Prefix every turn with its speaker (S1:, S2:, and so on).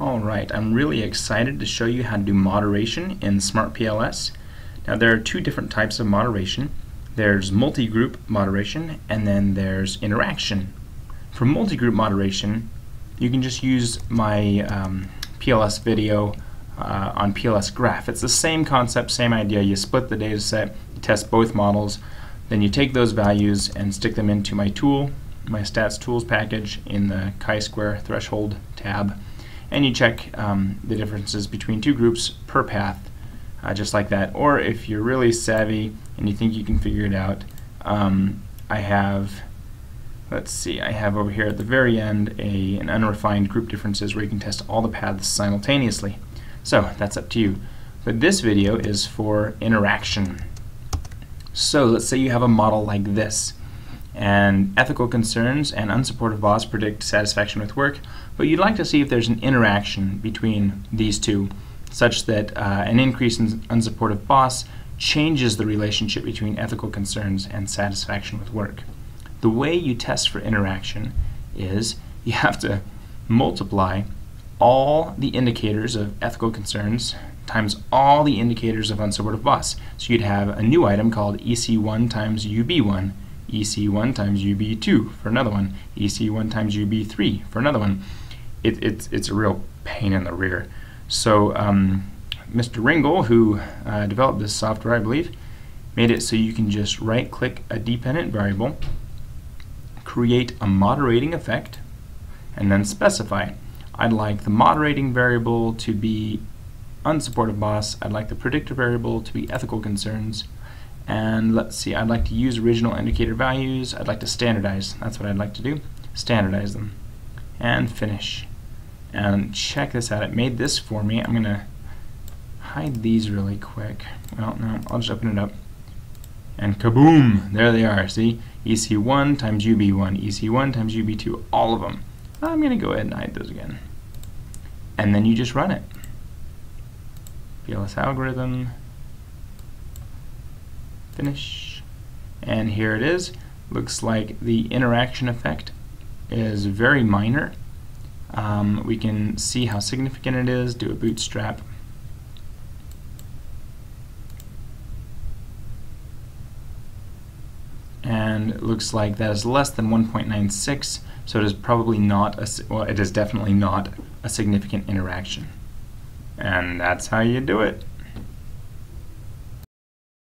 S1: Alright, I'm really excited to show you how to do moderation in SmartPLS. Now there are two different types of moderation. There's multi-group moderation and then there's interaction. For multi-group moderation, you can just use my um, PLS video uh, on PLS graph. It's the same concept, same idea. You split the data set, test both models, then you take those values and stick them into my tool, my stats tools package in the chi-square threshold tab and you check um, the differences between two groups per path uh, just like that. Or if you're really savvy and you think you can figure it out um, I have let's see I have over here at the very end a, an unrefined group differences where you can test all the paths simultaneously. So that's up to you. But this video is for interaction. So let's say you have a model like this and ethical concerns and unsupportive boss predict satisfaction with work, but you'd like to see if there's an interaction between these two such that uh, an increase in unsupportive boss changes the relationship between ethical concerns and satisfaction with work. The way you test for interaction is you have to multiply all the indicators of ethical concerns times all the indicators of unsupportive boss. So you'd have a new item called EC1 times UB1 EC1 times UB2 for another one, EC1 times UB3 for another one. It, it's, it's a real pain in the rear. So um, Mr. Ringle, who uh, developed this software, I believe, made it so you can just right-click a dependent variable, create a moderating effect, and then specify. I'd like the moderating variable to be unsupportive boss. I'd like the predictor variable to be ethical concerns. And let's see, I'd like to use original indicator values. I'd like to standardize. That's what I'd like to do. Standardize them. And finish. And check this out. It made this for me. I'm going to hide these really quick. Well, no, I'll just open it up. And kaboom! There they are. See? EC1 times UB1, EC1 times UB2, all of them. I'm going to go ahead and hide those again. And then you just run it. PLS algorithm, finish. And here it is. Looks like the interaction effect is very minor. Um, we can see how significant it is do a bootstrap. And it looks like that is less than 1.96 so it is probably not a well it is definitely not a significant interaction. And that's how you do it